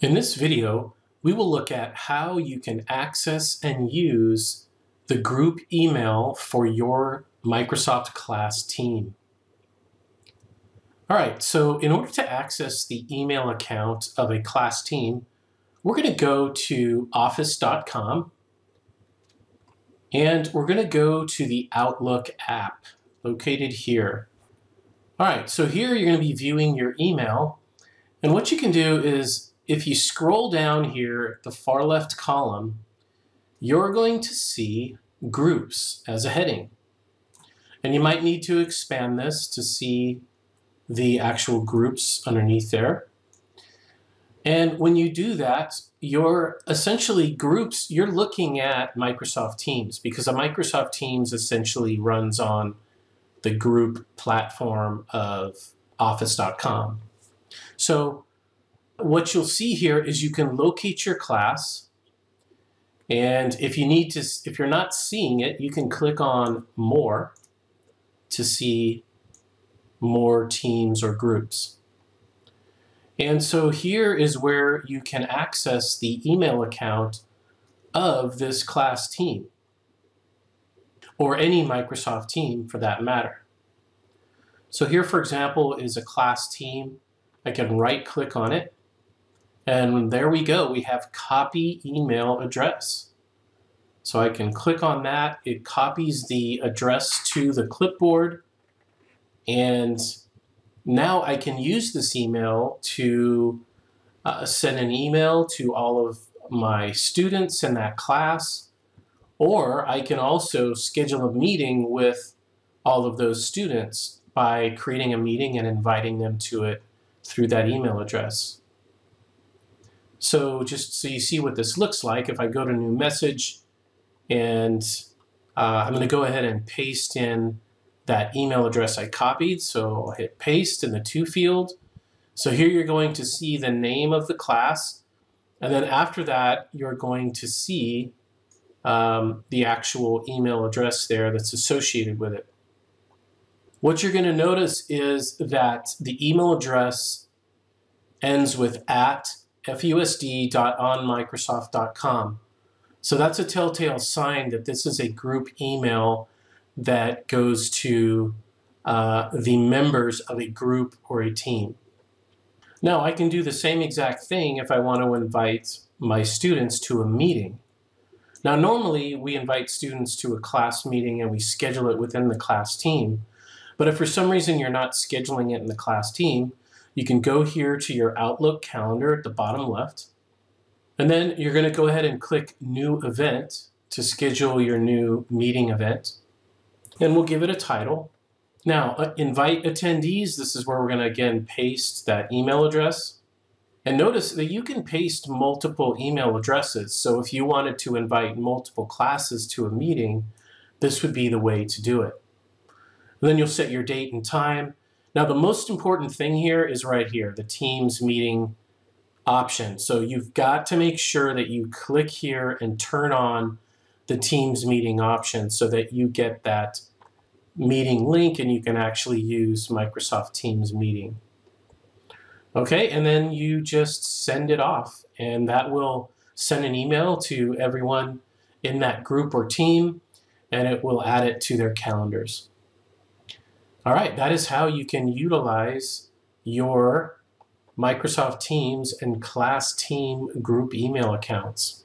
In this video, we will look at how you can access and use the group email for your Microsoft class team. All right, so in order to access the email account of a class team, we're going to go to office.com and we're going to go to the Outlook app located here. All right, so here you're going to be viewing your email. And what you can do is if you scroll down here, the far left column, you're going to see groups as a heading. And you might need to expand this to see the actual groups underneath there. And when you do that, you're essentially groups, you're looking at Microsoft Teams because a Microsoft Teams essentially runs on the group platform of office.com. So what you'll see here is you can locate your class and if you need to, if you're not seeing it, you can click on more to see more teams or groups. And so here is where you can access the email account of this class team or any Microsoft team for that matter. So here, for example, is a class team. I can right click on it and there we go. We have copy email address. So I can click on that. It copies the address to the clipboard and now I can use this email to uh, send an email to all of my students in that class, or I can also schedule a meeting with all of those students by creating a meeting and inviting them to it through that email address. So just so you see what this looks like, if I go to new message and uh, I'm going to go ahead and paste in that email address I copied. So I'll hit paste in the to field. So here you're going to see the name of the class. And then after that, you're going to see um, the actual email address there that's associated with it. What you're going to notice is that the email address ends with at fusd.onmicrosoft.com. So that's a telltale sign that this is a group email that goes to uh, the members of a group or a team. Now, I can do the same exact thing if I want to invite my students to a meeting. Now, normally we invite students to a class meeting and we schedule it within the class team. But if for some reason you're not scheduling it in the class team, you can go here to your Outlook calendar at the bottom left. And then you're going to go ahead and click New Event to schedule your new meeting event and we'll give it a title. Now, uh, invite attendees, this is where we're going to again paste that email address. And notice that you can paste multiple email addresses. So if you wanted to invite multiple classes to a meeting, this would be the way to do it. And then you'll set your date and time. Now the most important thing here is right here, the Teams meeting option. So you've got to make sure that you click here and turn on the Teams meeting option so that you get that meeting link and you can actually use Microsoft Teams meeting. Okay, and then you just send it off and that will send an email to everyone in that group or team and it will add it to their calendars. All right, that is how you can utilize your Microsoft Teams and class team group email accounts.